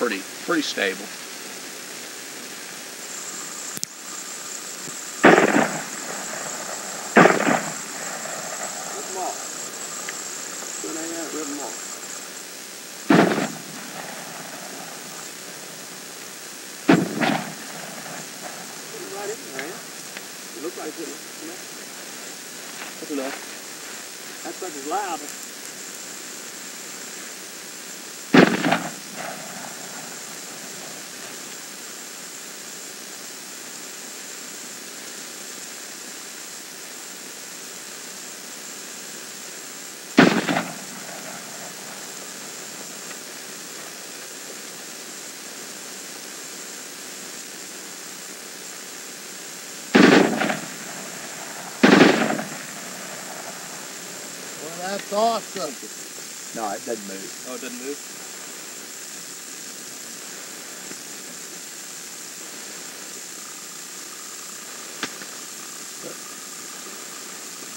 pretty pretty stable. Rip them off. Good hang out, rip them off. Put it right in there, man. It looked like it. That's enough. That sucker's loud. That's awesome. No, it doesn't move. Oh, it doesn't move.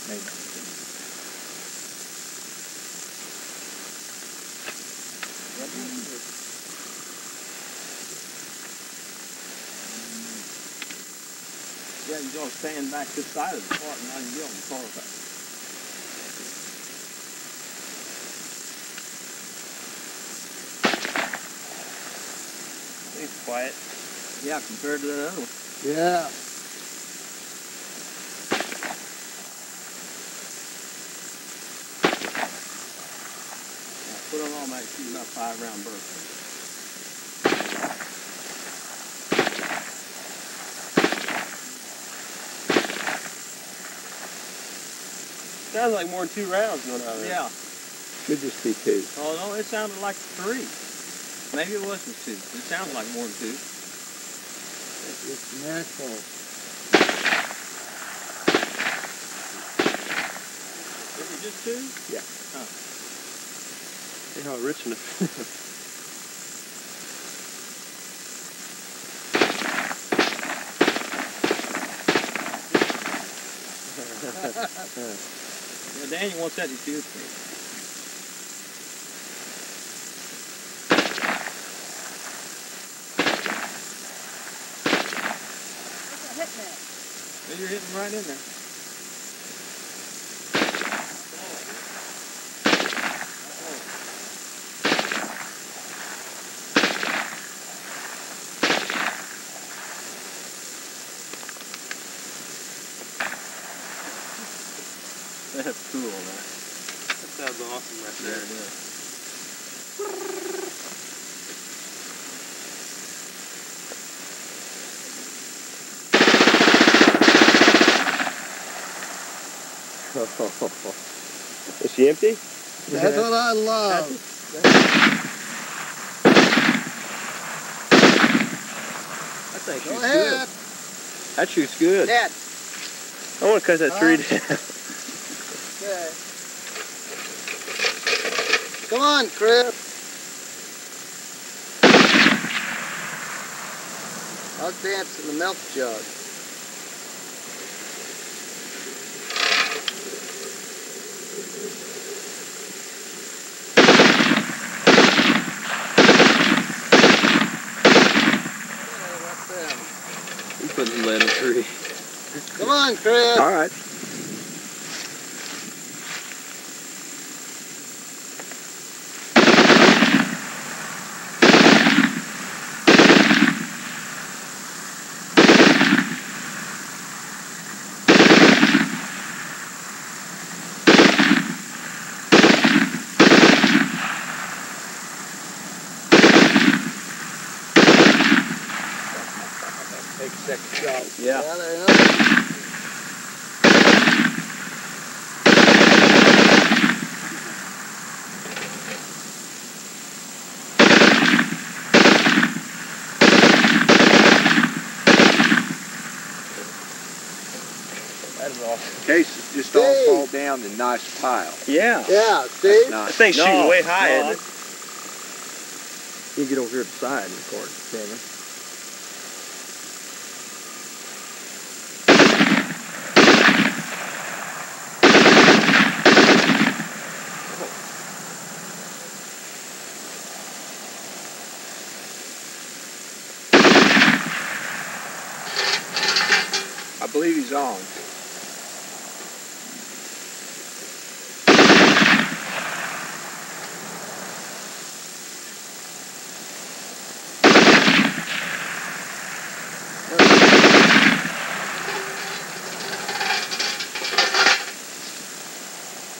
Maybe. Yeah, you don't stand back this side of the car and not even get on the car back. It's quiet. Yeah, compared to that other one. Yeah. Yeah, put on all that shooting about five round burst. Sounds like more than two rounds going out of there. Yeah. Should just be two. Oh no, it sounded like three. Maybe it wasn't two. It sounds like more than two. It's natural. Is it just two? Oh. You know, rich enough. Yeah, Daniel wants that to shoot me. You're hitting right in there. That's cool, man. That sounds awesome right There there. it is. Is she empty? That's what I love. That thing Go shoots good. That shoots good. Dad. I want to cut that tree down. Okay. Come on, Chris. I'll dance in the milk jug. You put some lead in the tree. Come on, Chris. All right. Take a second shot. Yeah. Yeah, there you go. That is awesome. Cases just all Hey. fall down in nice pile. Yeah. Yeah, see? Nice. That thing's No, shooting way high, no, isn't it? You can get over here at the side and record, camera. On.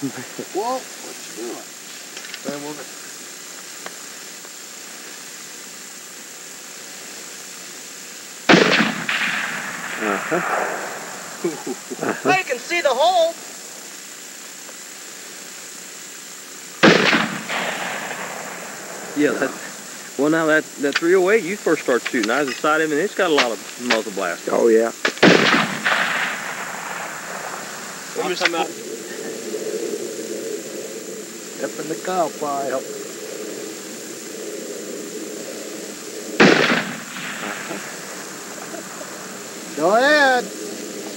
Whoa, what you doing? Then we'll uh-huh. I can see the hole. Yeah, that. Well, now that that 308 you first start shooting, I was beside him, and it's got a lot of muzzle blast. Oh, yeah. I'm talking about Up in the cow pile. Go ahead.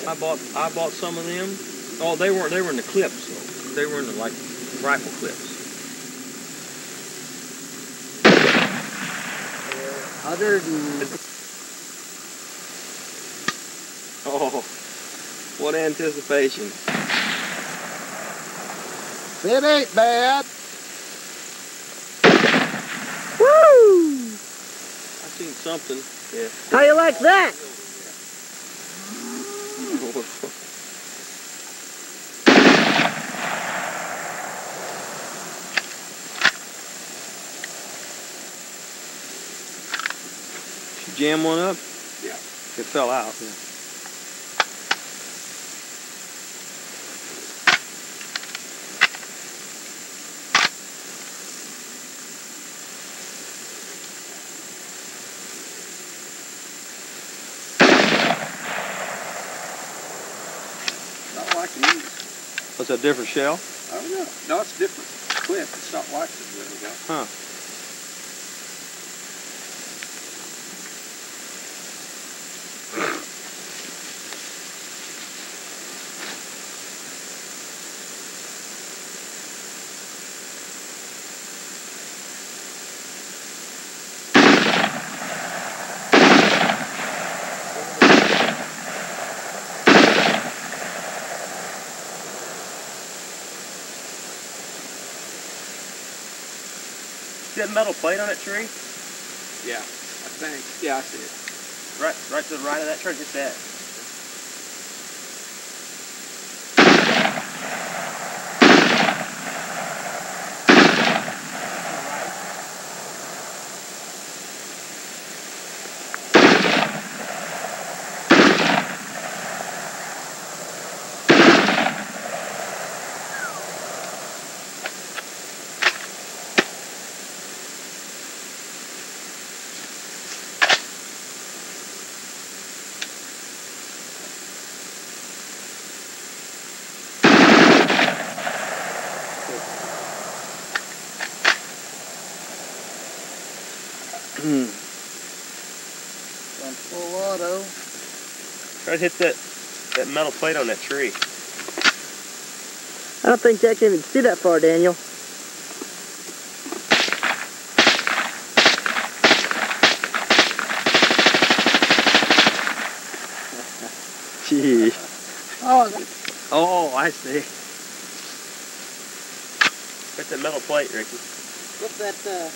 I bought I bought some of them. Oh, they weren't. They were in the clips. Though. They were in the like rifle clips. Hundred and Oh, what anticipation! it ain't bad. Woo! I seen something. Yeah. How you like that? She jam one up. Yeah. It fell out. Not like these. What's a different shell? I don't know. No, it's different. Clip. It's not like this. There we go. Huh. See that metal plate on that tree? Yeah. I think. Yeah, I see it. Right, right to the right of that tree. Just that. On full auto. Try to hit that that metal plate on that tree. I don't think Jack can even see that far, Daniel. Gee. Oh, Oh, I see. Hit that metal plate, Ricky. what's that? Uh,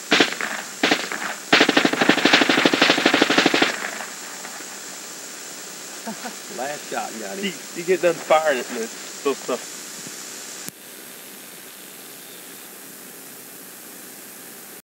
Last shot got him. You, you get done firing it, and it's supposed to